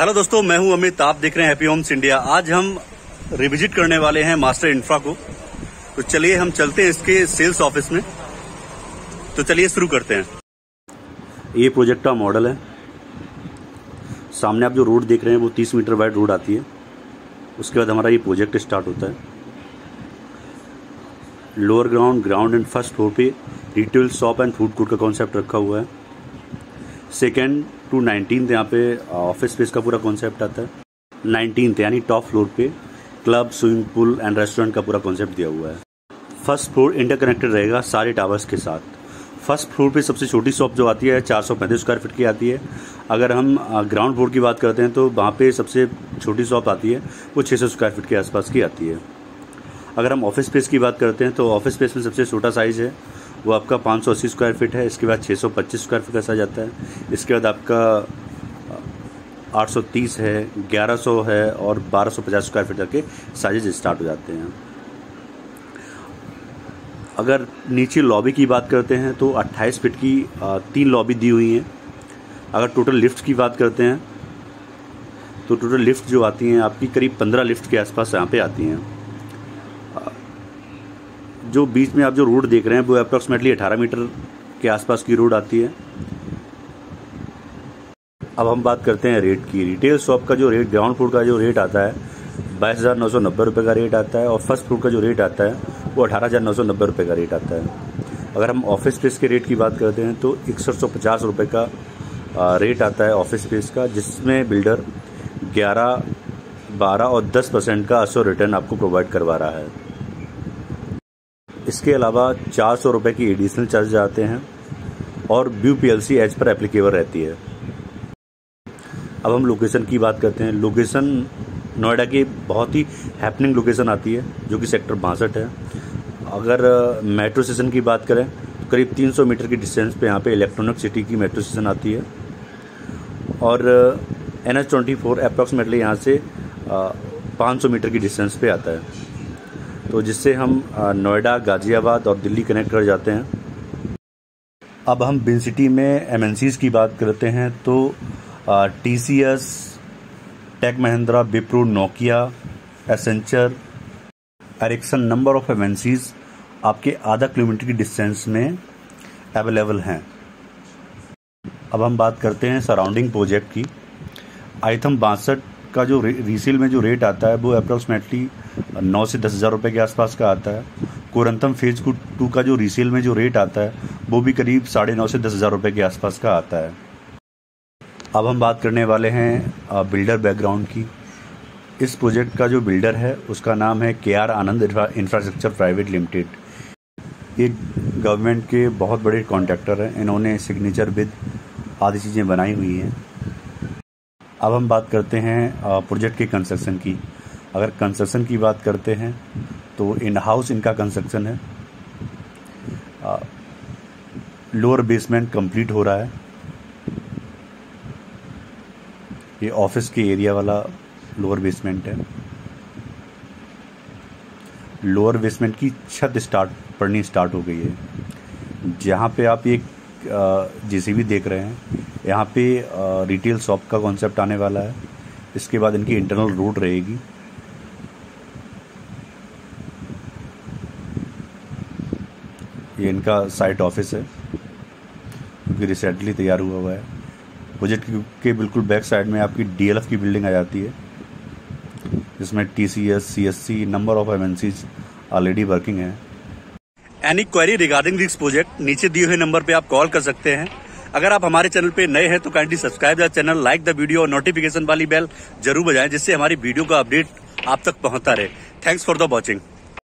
Hello दोस्तों, मैं हूँ अमित। आप देख रहे हैं हैप्पी होम्स इंडिया आज हम रिविजिट करने वाले हैं मास्टर इंफ्रा को। तो चलिए हम चलते हैं इसके सेल्स ऑफ़िस में। तो चलिए शुरू करते हैं। ये प्रोजेक्ट का मॉडल है। सामने आप जो रोड देख रहे हैं, वो 30 मीटर वाइड रोड आती है। उसके बाद हमारा ये प्रोजेक्ट स्टार्ट होता है। Lower ground ground and first floor पे retail shop and food court का कॉन्सेप्ट रखा हुआ है। सेकेंड टू नाइनटीन यहाँ पे ऑफ़िस स्पेस का पूरा कॉन्सेप्ट आता है। नाइनटीन यानी टॉप फ्लोर पे club swimming pool and restaurant का पूरा कॉन्सेप्ट दिया हुआ है। फ़र्स्ट फ्लोर इंटरकनेक्टेड रहेगा सारे टावर्स के साथ। फ़र्स्ट फ्लोर पे सबसे छोटी शॉप जो आती है, चार सौ पैंतीस स्क्वायर फीट की आती है। अगर हम ग्राउंड फ्लोर की बात करते हैं तो वहाँ पे सबसे छोटी शॉप आती है, वो छः सौ स्क्वायर फीट के आसपास की आती है। अगर हम ऑफ़िस स्पेस की बात करते हैं तो ऑफ़िस स्पेस में सबसे छोटा साइज़ है। वो आपका पाँच सौ अस्सी स्क्वायर फीट है, इसके बाद छः सौ पच्चीस स्क्वायर फीट साइज़ आता है। इसके बाद आपका आठ सौ तीस है, ग्यारह सौ है और बारह सौ पचास स्क्वायर फीट तक के साइजेज स्टार्ट हो जाते हैं। अगर नीचे लॉबी की बात करते हैं तो 28 फीट की तीन लॉबी दी हुई हैं। अगर टोटल लिफ्ट की बात करते हैं तो टोटल लिफ्ट जो आती हैं, आपकी करीब 15 लिफ्ट के आसपास यहाँ पे आती हैं। जो बीच में आप जो रोड देख रहे हैं, वो अप्रोक्सीमेटली 18 मीटर के आसपास की रोड आती है। अब हम बात करते हैं रेट की। रिटेल शॉप का जो रेट ग्राउंड फ्लोर का जो रेट आता है, बाईस हज़ार नौ सौ नब्बे रुपये का रेट आता है और फ़र्स्ट फ्लोर का जो रेट आता है, वो अठारह हज़ार नौ सौ नब्बे रुपये का रेट आता है। अगर हम ऑफ़िस स्पेस के रेट की बात करते हैं तो इकसठ सौ पचास रुपये का रेट आता है ऑफ़िस स्पेस का, जिसमें बिल्डर ग्यारह, बारह और दस परसेंट का असो रिटर्न आपको प्रोवाइड करवा रहा है। इसके अलावा चार सौ रुपये की एडिशनल चार्ज आते हैं और view P L C as per applicable रहती है। अब हम लोकेशन की बात करते हैं। लोकेशन नोएडा की बहुत ही हैपनिंग लोकेशन आती है, जो कि सेक्टर बासठ है। अगर मेट्रो स्टेशन की बात करें तो करीब 300 मीटर की डिस्टेंस पे यहाँ पे इलेक्ट्रॉनिक सिटी की मेट्रो स्टेशन आती है। और N H twenty four approximately यहाँ से पाँच सौ मीटर की डिस्टेंस पे आता है। तो जिससे हम नोएडा, गाज़ियाबाद और दिल्ली कनेक्ट कर जाते हैं। अब हम बिन सिटी में एम की बात करते हैं तो T C S tech Mahindra Wipro Nokia Accenture Ericsson number of M आपके आधा किलोमीटर की डिस्टेंस में अवेलेबल हैं। अब हम बात करते हैं सराउंडिंग प्रोजेक्ट की। आइथम बासठ का जो रीसेल में जो रेट आता है वो अप्रोक्सीमेटली नौ से दस हज़ार रुपये के आसपास का आता है। कोरंतम फ़ेज़ को टू का जो रीसेल में जो रेट आता है, वो भी करीब साढ़े नौ से दस हज़ार रुपये के आसपास का आता है। अब हम बात करने वाले हैं बिल्डर बैकग्राउंड की। इस प्रोजेक्ट का जो बिल्डर है, उसका नाम है K R Anand infrastructure private limited ये गवर्नमेंट के बहुत बड़े कॉन्ट्रैक्टर हैं। इन्होंने सिग्नेचर विद आदि चीज़ें बनाई हुई हैं। अब हम बात करते हैं प्रोजेक्ट के कंस्ट्रक्शन की। अगर कंस्ट्रक्शन की बात करते हैं तो इन हाउस इनका कंस्ट्रक्शन है। लोअर बेसमेंट कंप्लीट हो रहा है। ये ऑफ़िस के एरिया वाला लोअर बेसमेंट है। लोअर बेसमेंट की छत स्टार्ट पड़नी स्टार्ट हो गई है। जहाँ पे आप एक जेसीबी देख रहे हैं, यहाँ पे रिटेल शॉप का कॉन्सेप्ट आने वाला है। इसके बाद इनकी इंटरनल रोड रहेगी। ये इनका साइट ऑफ़िस है। क्योंकि रिसेंटली तैयार हुआ हुआ है। प्रोजेक्ट के बिल्कुल बैक साइड में आपकी डीएलएफ की बिल्डिंग आ जाती है। जिसमें T C S C S C number of M already working है। Any query regarding this project नीचे दिए हुए नंबर पे आप कॉल कर सकते हैं। अगर आप हमारे चैनल पे नए हैं तो kindly subscribe the channel like the video और नोटिफिकेशन वाली बेल ज़रूर बजाएँ, जिससे हमारी वीडियो का अपडेट आप तक पहुँचता रहे। Thanks for the watching